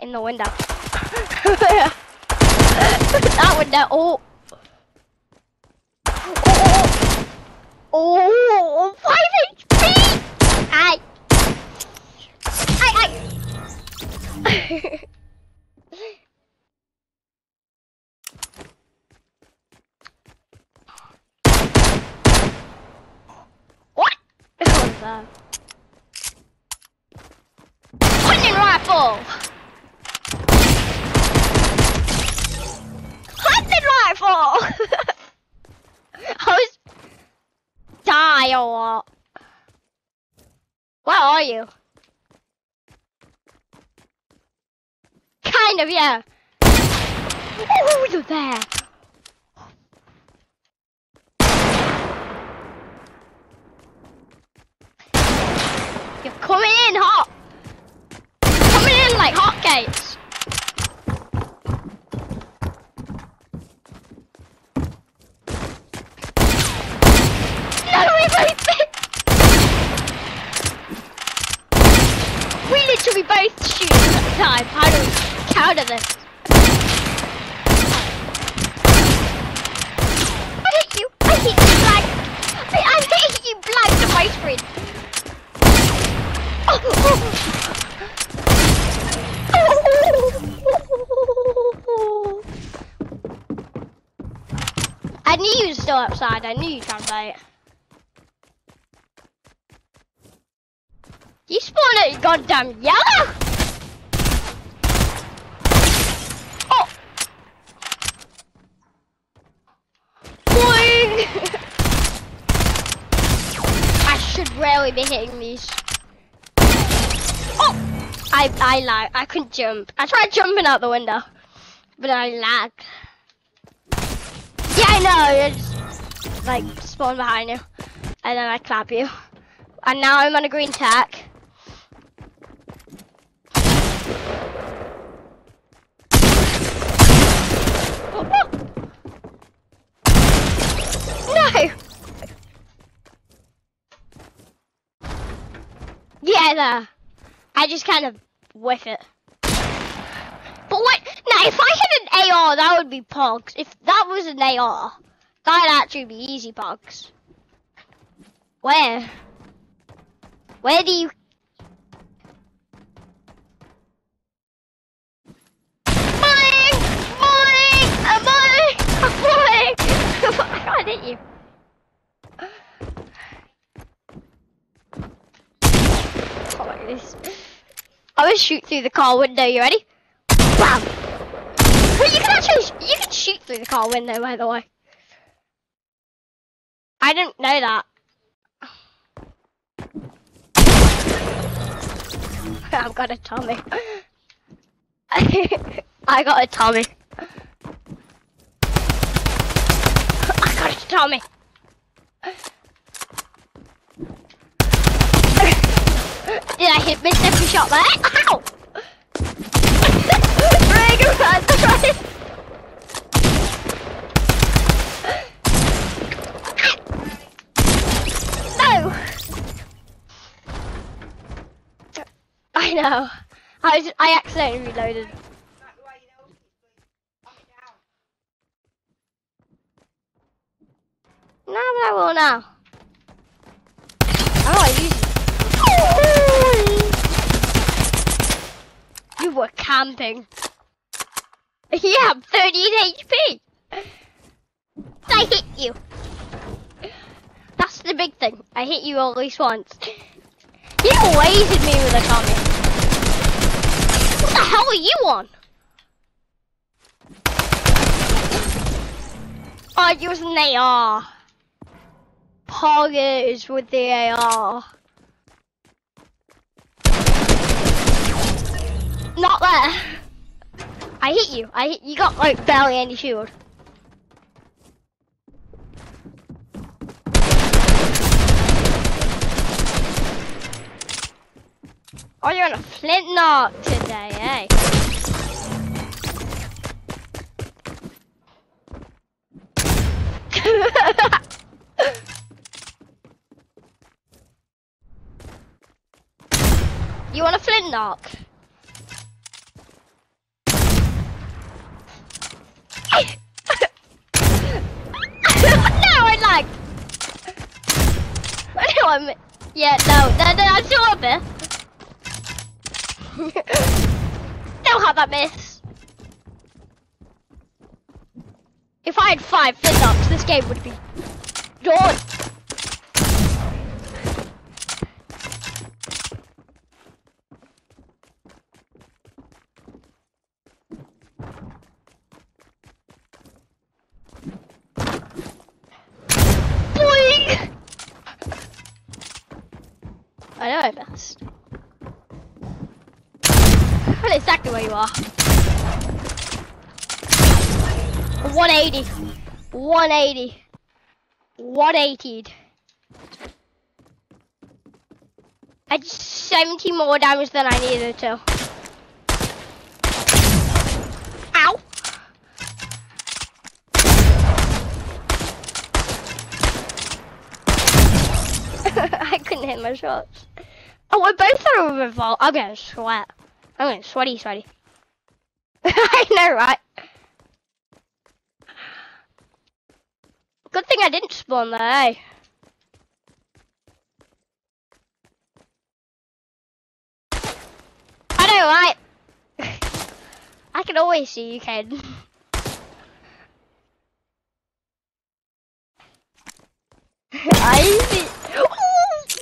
in the window. that window. Oh. Oh oh, oh. oh, oh, five HP! Aye. Aye, aye. what? Uh, what was that? Hunting rifle! Or what? Where are you? Kind of, yeah. Oh, you're there. You're coming in hot. Coming in like hotcakes. No, we both We literally both shooting at the time. How do we counter this? I hit you. I hit you blank. I, I hit you blank to my screen. I outside. I knew you tried to play it. You spawned at goddamn yellow! Oh! Boing! I should really be hitting these. Oh! I I lag. I couldn't jump. I tried jumping out the window, but I lagged. Yeah, I know. Like spawn behind you, and then I clap you, and now I'm on a green tack. No! Yeah, there. I just kind of whiff it. But what? Now, if I hit an AR, that would be pogs. If that was an AR, that'd actually be easy pogs. Where? Where do you? Boing! Uh, Boing! Boing! I can't hit you. Oh, like this. I will shoot through the car window. You ready? Bam! Well, you can actually you can shoot through the car window, by the way. I didn't know that. I've got a Tommy. I got a Tommy. I got a Tommy. Did I hit miss every shot there? Ow! Ring around the right. No! I know. I was, I accidentally reloaded. No, but I will now. Oh, I use You were camping. Yeah, 38 HP. I hit you. That's the big thing. I hit you at least once. You wasted me with a Tommy. Are you on? I use an AR. Poggers with the AR. Not there. I hit you. I hit you. Got like barely any shield. Oh, you're on a flint today, eh? you want a flint knock? no, I Yeah, no, no, no, I'm still up. Don't have that miss. If I had five flint this game would be done. I know I best. I know exactly where you are. 180. 180. 180. I did 70 more damage than I needed to. Ow! I couldn't hit my shots. Oh, we're both are a revolt. I'm gonna sweat. I'm gonna sweaty, sweaty. I know, right? Good thing I didn't spawn there, eh? I know, right? I can always see you, Ken. I see. Ooh,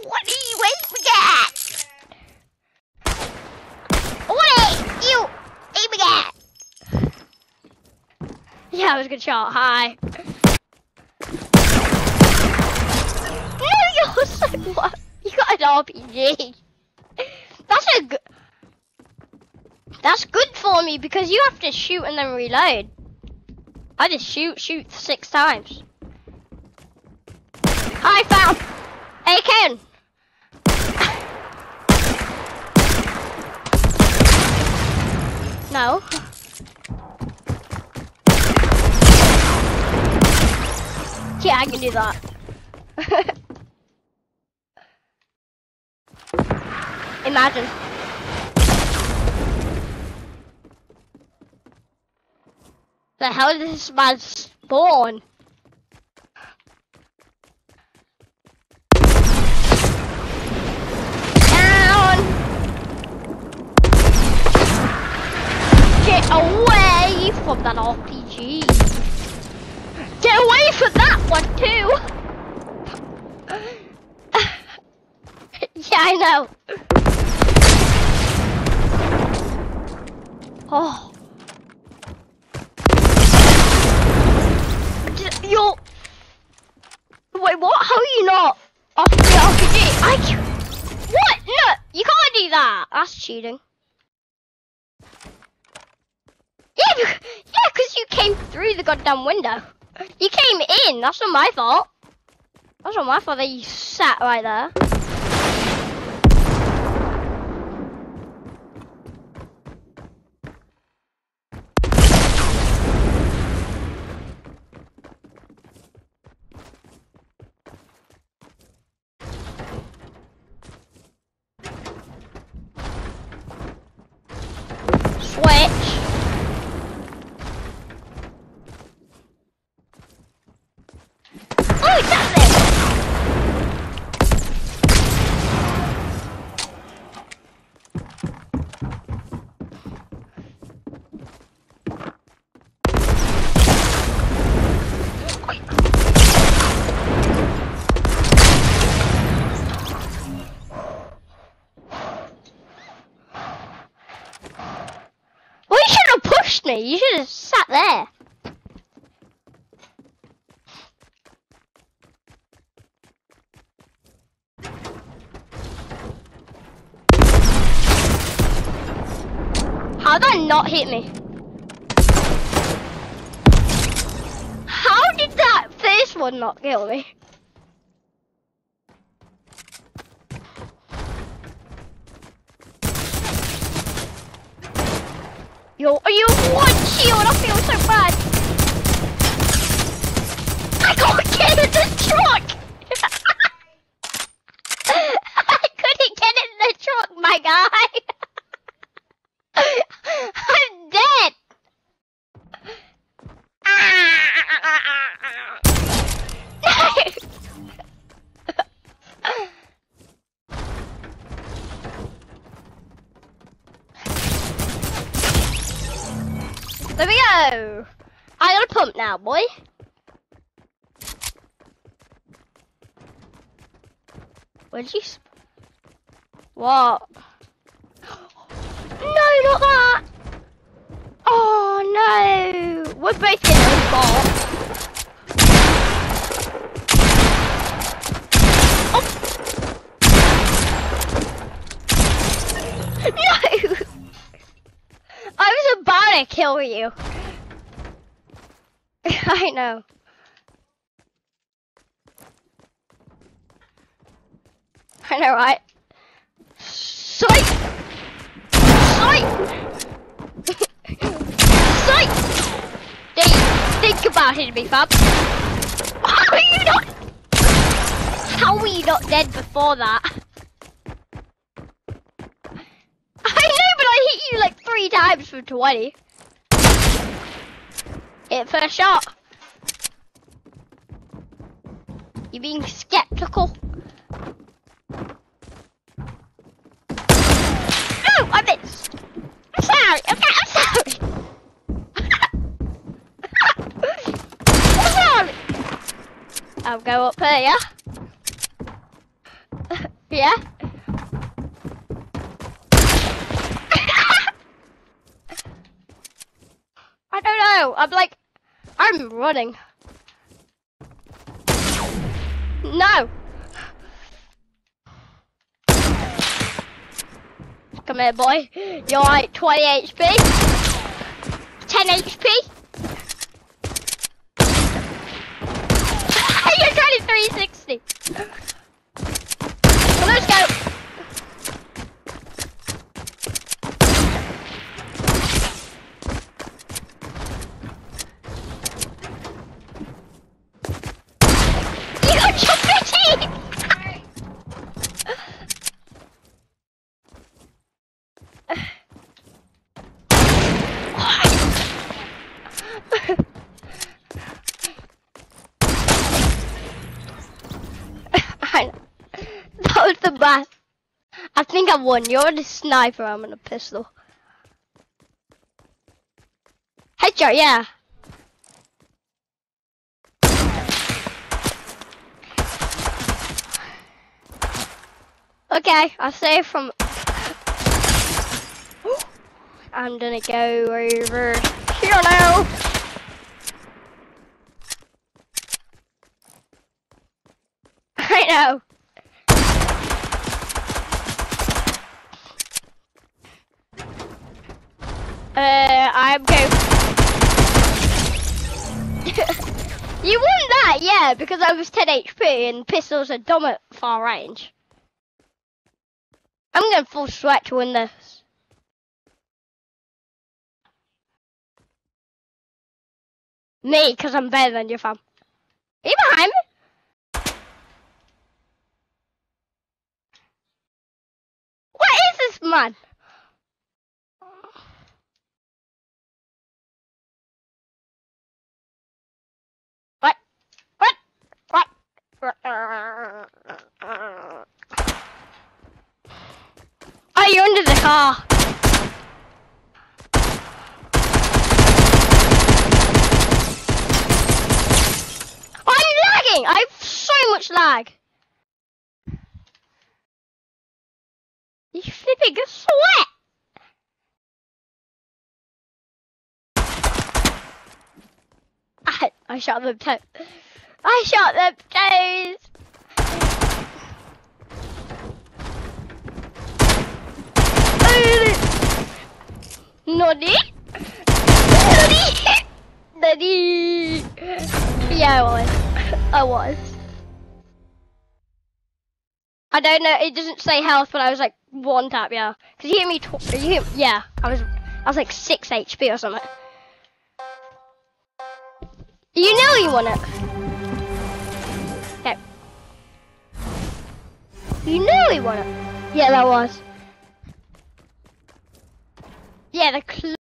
what are you waiting at? What are you aiming at? Yeah, that was a good shot. Hi. You're so what? You got an RPG. That's a good. That's good for me because you have to shoot and then reload. I just shoot, shoot six times. I found a can. No. Yeah, I can do that. Imagine. The hell did this man spawn? Down! Get away from that RPG! Get away from that one too! yeah, I know. Oh. You're. Wait, what? How are you not off the RPG? I. c- What? No, you can't do that. That's cheating. Yeah, yeah, you came through the goddamn window. You came in. That's not my fault. That's not my fault that you sat right there. Me. You should have sat there. How did that not hit me? How did that first one not kill me? Yo, are you one shield? I feel so bad. I in the truck. I boy. Where'd you? What? No, not that. Oh no. We're both hitting the ball. Oh! No! I was about to kill you. I know. I know, right? Psych! Psych! Psych! Dave, think about it, me fab. How are you not? How were you not dead before that? I know, but I hit you like three times from 20. Hit first shot. You're being skeptical? No, I missed. I'm sorry. Okay, I'm sorry. I'm sorry. I'll go up here. yeah. I don't know. I'm like, I'm running. No! Come here, boy. You're like 20 HP. 10 HP. You're 2360. Was the best. I think I won. You're the sniper. I'm in a pistol. Headshot, yeah. Okay, I'll say from. I'm gonna go over here now. I know. Uh, I'm going. you won that, yeah, because I was 10 HP and pistols are dumb at far range. I'm going full sweat to win this. Me, because I'm better than you, fam. Are you behind me? What is this, man? What? What? What? Oh, you're under the car. I'm lagging. I have so much lag. You flipping a sweat. I, I shot them toe. I shot them toes. Noddy? Noddy? Noddy? Yeah, I was. I was. I don't know. It doesn't say health, but I was like one tap. Yeah, cause you hit me. Tw- you hit, yeah, I was. I was like six HP or something. You know you won it. You know he won it. Yeah, that was. Yeah, the.